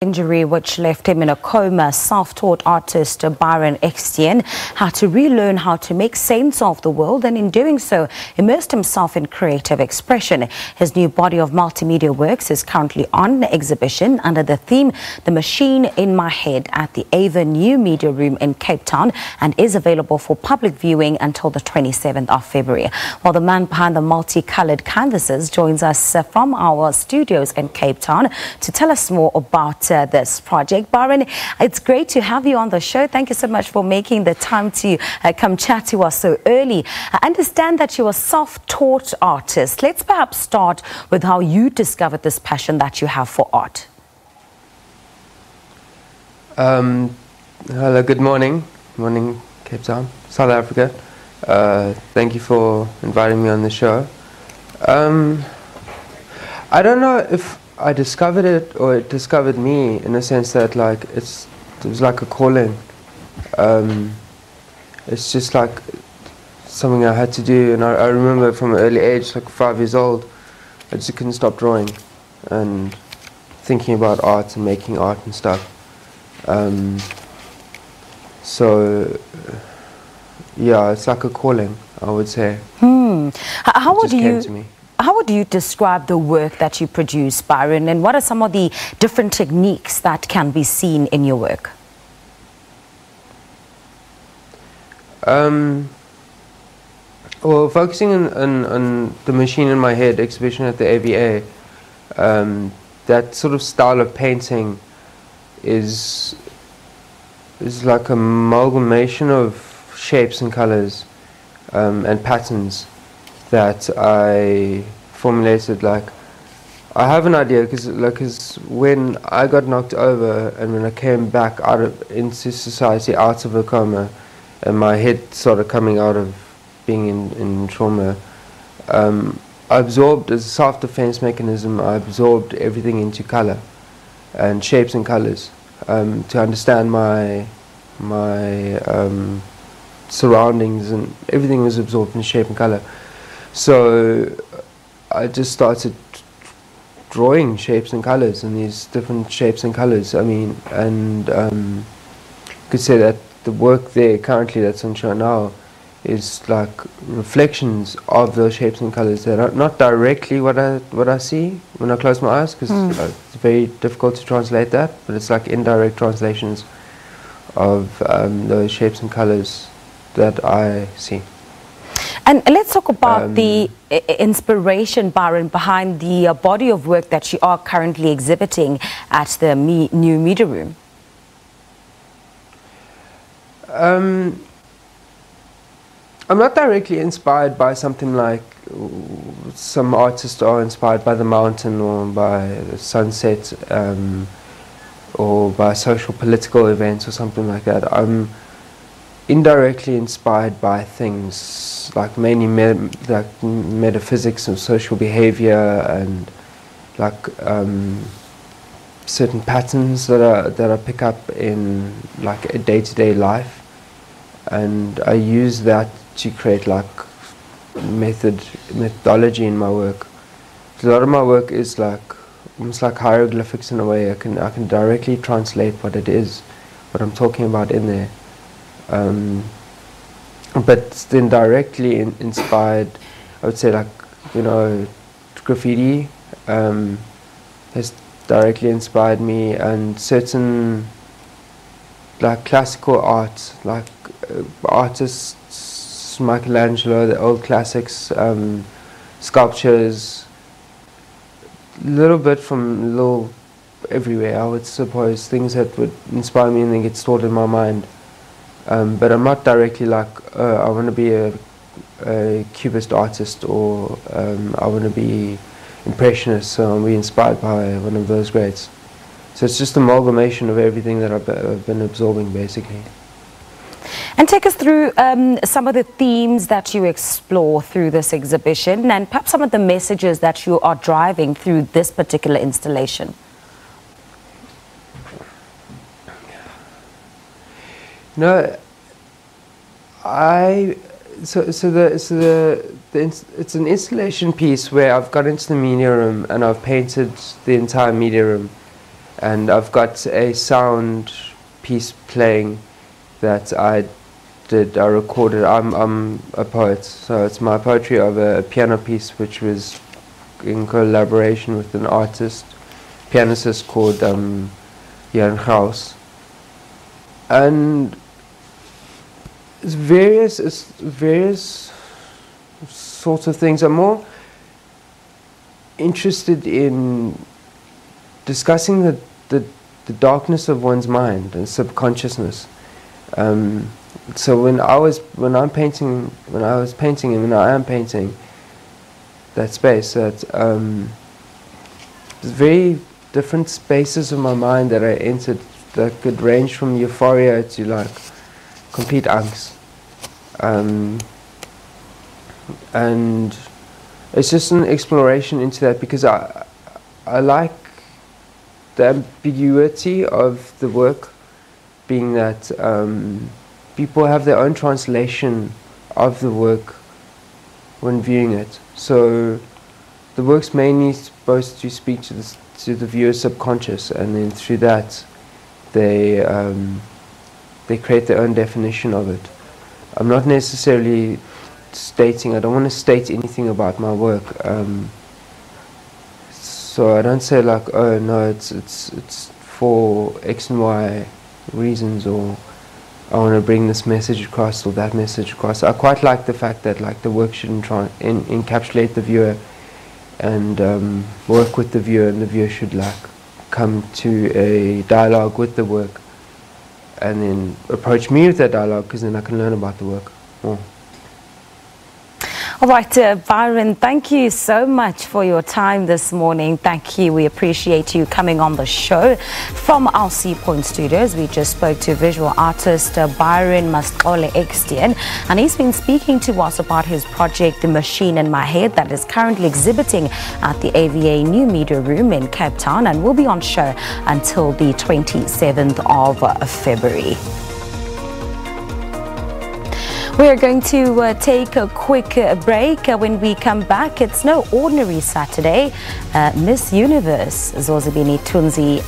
injury which left him in a coma, self-taught artist Byron Eksteen had to relearn how to make sense of the world and in doing so immersed himself in creative expression. His new body of multimedia works is currently on exhibition under the theme The Machine in My Head at the Ava New Media Room in Cape Town and is available for public viewing until the 27th of February. While the man behind the multicolored canvases joins us from our studios in Cape Town to tell us more about uh, this project. Byron, it's great to have you on the show. Thank you so much for making the time to uh, come chat to us so early. I understand that you're a self-taught artist. Let's perhaps start with how you discovered this passion that you have for art. Um, hello, good morning. Morning, Cape Town, South Africa. Uh, thank you for inviting me on the show. Um, I don't know if I discovered it, or it discovered me, in a sense that like it's it was like a calling. Um, it's just like something I had to do, and I, I remember from an early age, like five years old, I just couldn't stop drawing, and thinking about art and making art and stuff. Um, so yeah, it's like a calling, I would say. Hmm. How would you? Would you describe the work that you produce, Byron, and what are some of the different techniques that can be seen in your work? Um, well, focusing on, on, on, the machine in my head exhibition at the AVA, um, that sort of style of painting is is like a amalgamation of shapes and colors um, and patterns that I formulated like I have an idea because like cause when I got knocked over and when I came back out of into society out of a coma and my head started coming out of being in, in trauma um, I absorbed as a self-defense mechanism I absorbed everything into color and shapes and colors um, to understand my my um, surroundings and everything was absorbed in shape and color. So I just started drawing shapes and colors and these different shapes and colors. I mean, and um, could say that the work there currently that's on show now is like reflections of those shapes and colors that are not directly what I what I see when I close my eyes because mm. it's very difficult to translate that, but it's like indirect translations of um, those shapes and colors that I see. And let's talk about um, the inspiration, Byron, behind the uh, body of work that you are currently exhibiting at the me new media room. Um, I'm not directly inspired by something like some artists are inspired by the mountain or by the sunset um, or by social political events or something like that. I'm indirectly inspired by things like mainly like metaphysics and social behavior and like um, certain patterns that I that I pick up in like a day to day life, and I use that to create like method methodology in my work. A lot of my work is like almost like hieroglyphics in a way. I can I can directly translate what it is, what I'm talking about in there. Um, but then directly in inspired, I would say like, you know, graffiti um, has directly inspired me and certain like classical art, like uh, artists, Michelangelo, the old classics, um, sculptures, a little bit from little everywhere, I would suppose, things that would inspire me and then get stored in my mind. Um, but I'm not directly like, uh, I want to be a, a, cubist artist or um, I want to be impressionist, so I'm be inspired by one of those greats. So it's just amalgamation of everything that I've, I've been absorbing basically. And take us through um, some of the themes that you explore through this exhibition and perhaps some of the messages that you are driving through this particular installation. No, I so so the so the, the it's an installation piece where I've got into the media room and I've painted the entire media room, and I've got a sound piece playing that I did. I recorded. I'm I'm a poet, so it's my poetry of a, a piano piece which was in collaboration with an artist, pianist called um, Jan Gauss. And it's various, it's various sorts of things. I'm more interested in discussing the, the, the darkness of one's mind and subconsciousness. Um, so when I was when I'm painting when I was painting and when I am painting that space that um, very different spaces of my mind that I entered that could range from euphoria to like complete angst. Um, and it's just an exploration into that because I I like the ambiguity of the work being that um, people have their own translation of the work when viewing it. So the work's mainly supposed to speak to the, to the viewer's subconscious, and then through that, they um, they create their own definition of it. I'm not necessarily stating. I don't want to state anything about my work. Um, so I don't say like, oh no, it's it's it's for X and Y reasons, or I want to bring this message across or that message across. I quite like the fact that like the work shouldn't try and encapsulate the viewer and um, work with the viewer, and the viewer should like come to a dialogue with the work, and then approach me with that dialogue because then I can learn about the work more. All right, uh, Byron, thank you so much for your time this morning. Thank you. We appreciate you coming on the show. From our Sea Point studios, we just spoke to visual artist uh, Byron Mascole Eksteen, and he's been speaking to us about his project, The Machine in My Head, that is currently exhibiting at the AVA New Media Room in Cape Town and will be on show until the 27th of uh, February. We are going to uh, take a quick uh, break. Uh, when we come back, it's no ordinary Saturday. Uh, Miss Universe, Zozibini Tunzi